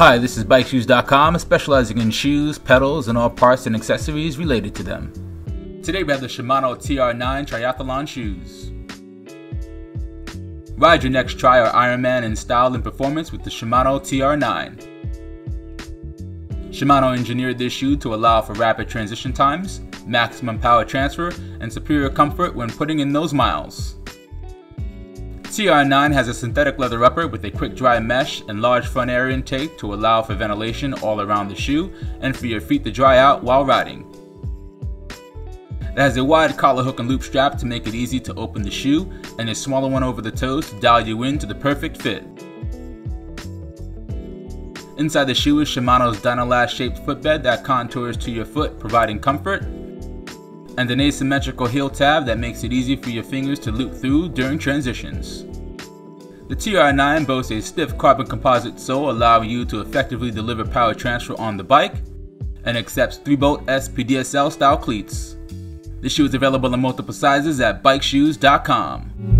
Hi, this is BikeShoes.com, specializing in shoes, pedals, and all parts and accessories related to them. Today we have the Shimano TR9 Triathlon shoes. Ride your next tri or Ironman in style and performance with the Shimano TR9. Shimano engineered this shoe to allow for rapid transition times, maximum power transfer, and superior comfort when putting in those miles. TR9 has a synthetic leather upper with a quick dry mesh and large front air intake to allow for ventilation all around the shoe and for your feet to dry out while riding. It has a wide collar hook and loop strap to make it easy to open the shoe and a smaller one over the toes to dial you in to the perfect fit. Inside the shoe is Shimano's Dynalast shaped footbed that contours to your foot providing comfort and an asymmetrical heel tab that makes it easy for your fingers to loop through during transitions. The TR9 boasts a stiff carbon composite sole allowing you to effectively deliver power transfer on the bike and accepts 3-bolt SPDSL style cleats. The shoe is available in multiple sizes at bikeshoes.com.